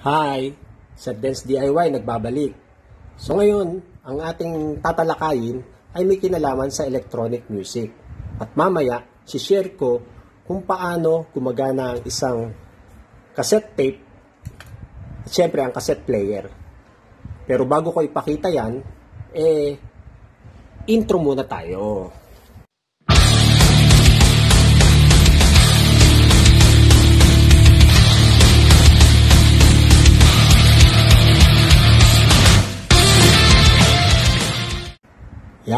Hi! Sa Dance DIY nagbabalik. So ngayon, ang ating tatalakayin ay may kinalaman sa electronic music. At mamaya, si-share ko kung paano gumagana ang isang cassette tape at syempre ang cassette player. Pero bago ko ipakita yan, eh, intro muna tayo.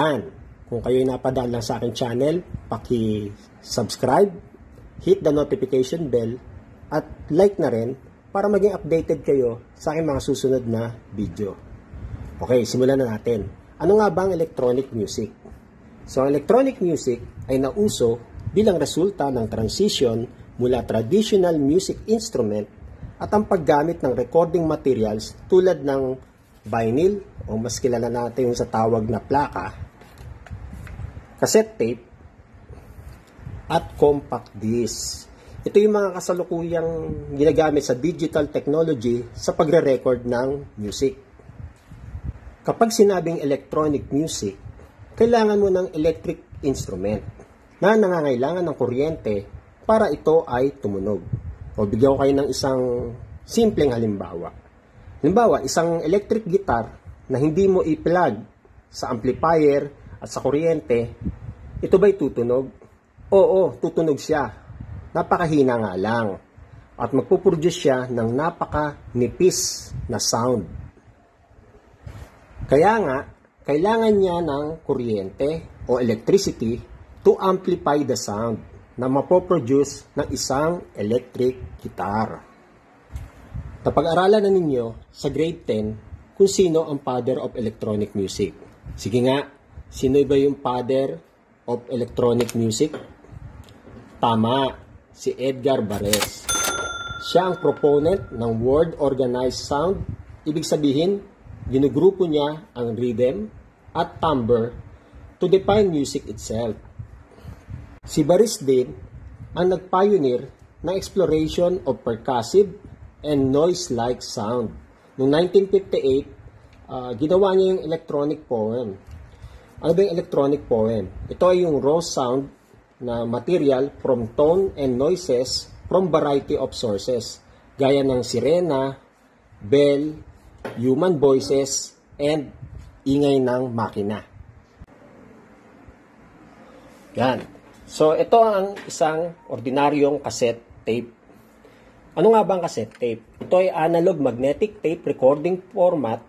Yan. Kung kayo napadaan lang sa aking channel, paki-subscribe, hit the notification bell, at like na rin para maging updated kayo sa aking mga susunod na video. Okay, simulan na natin. Ano nga ba ang electronic music? So, ang electronic music ay nauso bilang resulta ng transition mula traditional music instrument at ang paggamit ng recording materials tulad ng vinyl o mas kilala natin yung sa tawag na plaka, cassette tape, at compact disc. Ito yung mga kasalukuyang ginagamit sa digital technology sa pagre-record ng music. Kapag sinabing electronic music, kailangan mo ng electric instrument na nangangailangan ng kuryente para ito ay tumunog. O bigyan ko kayo ng isang simpleng halimbawa. Halimbawa, isang electric guitar na hindi mo i-plug sa amplifier at sa kuryente, ito ba'y tutunog? Oo, tutunog siya. Napakahina nga lang. At magpuproduce siya ng napaka-nipis na sound. Kaya nga, kailangan niya ng kuryente o electricity to amplify the sound na mapoproduce ng isang electric guitar. Napag-aralan na ninyo sa grade 10 kung sino ang father of electronic music. Sige nga, sino ba yung father of electronic music? Tama, si Edgar Barres. Siya ang proponent ng word organized sound. Ibig sabihin, ginugrupo niya ang rhythm at timbre to define music itself. Si Barres din ang nag-pioneer ng exploration of percussive and noise-like sound. Noong 1958, uh, ginawa niya yung electronic poem. Ano ba yung electronic poem? Ito ay yung raw sound na material from tone and noises from variety of sources, gaya ng sirena, bell, human voices, and ingay ng makina. Yan. So, ito ang isang ordinaryong cassette tape. Ano nga ba ang cassette tape? Ito ay analog magnetic tape recording format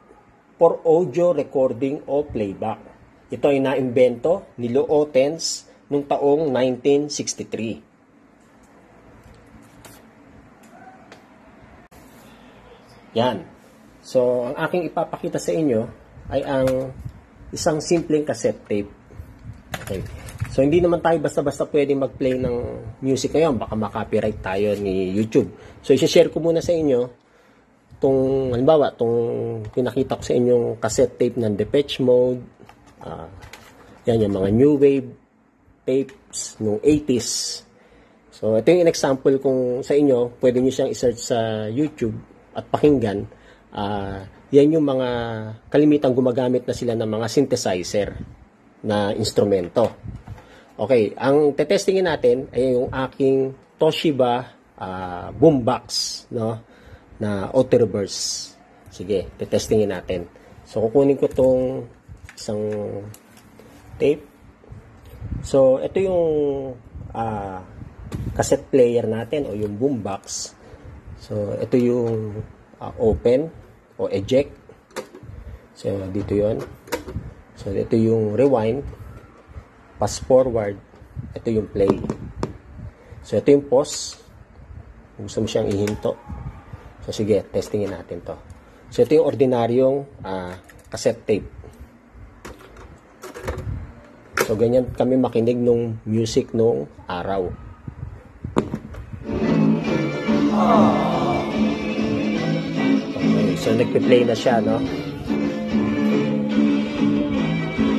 for audio recording o playback. Ito ay naimbento ni Lou Otens noong taong 1963. Yan. So, ang aking ipapakita sa inyo ay ang isang simpleng cassette tape. Okay. So, hindi naman tayo basta-basta pwedeng mag-play ng music ngayon. Baka makopyright tayo ni YouTube. So, isi-share ko muna sa inyo itong, halimbawa, itong pinakita ko sa inyong cassette tape ng Depeche Mode. Uh, yan, yung mga new wave tapes noong 80s. So, ito yung example kung sa inyo, pwede nyo siyang isearch sa YouTube at pakinggan. Uh, yan yung mga kalimitang gumagamit na sila ng mga synthesizer na instrumento. Okay, ang tetestingin natin ay yung aking Toshiba uh, boombox no na auto reverse. Sige, tetestingin natin. So kukunin ko tong isang tape. So ito yung uh, cassette player natin o yung boombox. So ito yung uh, open o eject. So dito 'yon. So ito yung rewind fast forward, ito yung play. So, ito yung pause. Gusto mo siyang ihinto. So, sige, testingin natin to. So, ito yung ordinaryong uh, cassette tape. So, ganyan kami makinig nung music nung araw. Okay, so nagpe-play na siya, no?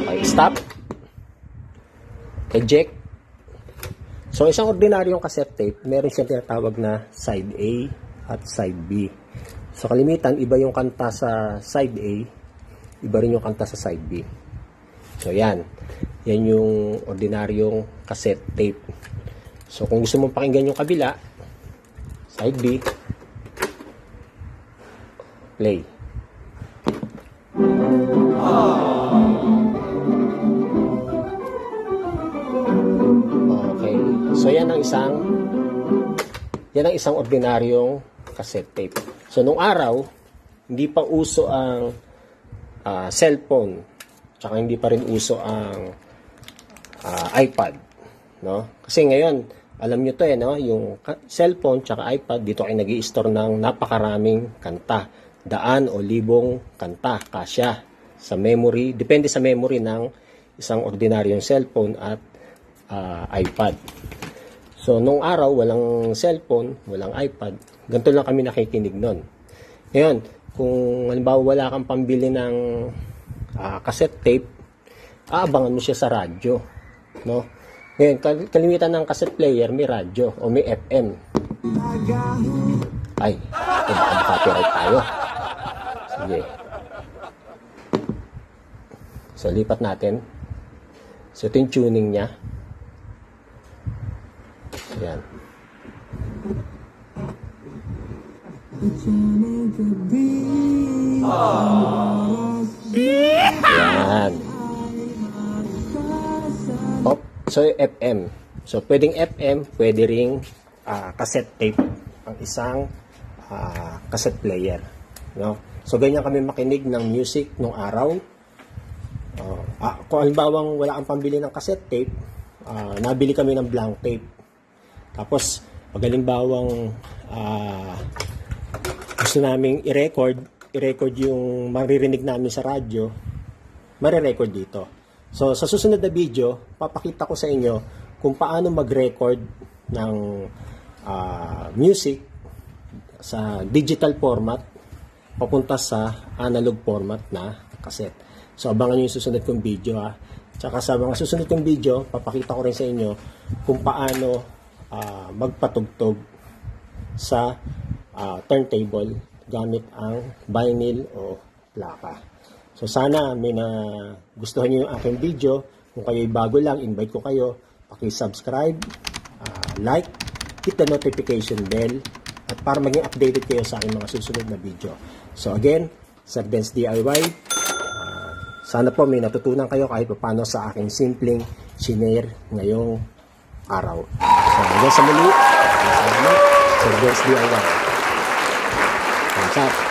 Okay, stop eject. So, isang ordinaryong cassette tape, meron siyang tinatawag na side A at side B. So kalimitan, iba yung kanta sa side A, iba rin yung kanta sa side B. So yan, yan yung ordinaryong cassette tape. So kung gusto mong pakinggan yung kabila, side B, play. Okay. So yan ang isang yan ang isang ordinaryong cassette tape. So nung araw, hindi pa uso ang ah, cellphone. Tsaka hindi pa rin uso ang ah, iPad, no? Kasi ngayon, alam nyo to eh, no? Yung cellphone tsaka iPad, dito kayo nag store ng napakaraming kanta. Daan o libong kanta, kasya sa memory, depende sa memory ng isang ordinaryong cellphone at ah, iPad. So, nung araw, walang cellphone, walang iPad. Ganito lang kami nakikinig nun. Ngayon, kung halimbawa wala kang pambili ng ah, cassette tape, aabangan mo siya sa radyo. No? Ngayon, kal- kalimitan ng cassette player, may radyo o may FM. Ay, baka copyright tayo. Sige. So, lipat natin. So, ito yung tuning niya. Yan. Yan. So FM. So pwedeng FM, pwede ring ah, cassette tape ang isang ah, cassette player, no? So ganyan kami makinig ng music nung araw. Oh, ah, kung halimbawa wala kang pambili ng cassette tape, ah, nabili kami ng blank tape. Tapos pag halimbawang ah, gusto naming i-record, i-record yung maririnig namin sa radyo, marirecord dito. So, sa susunod na video, papakita ko sa inyo kung paano mag-record ng ah, music sa digital format papunta sa analog format na cassette. So, abangan nyo yung susunod kong video ha. Tsaka sa mga susunod kong video, papakita ko rin sa inyo kung paano ah, magpatugtog sa ah, turntable gamit ang vinyl o plaka. So sana may na gustuhan niyo yung aking video. Kung kayo'y bago lang, invite ko kayo. Paki-subscribe, ah, like, hit the notification bell, at para maging updated kayo sa aking mga susunod na video. So again, Sir Benz DIY, ah, sana po may natutunan kayo kahit paano sa aking simpleng shinare ngayong araw. So hanggang sa muli, salamat, Sir Benz DIY. Thumbs up.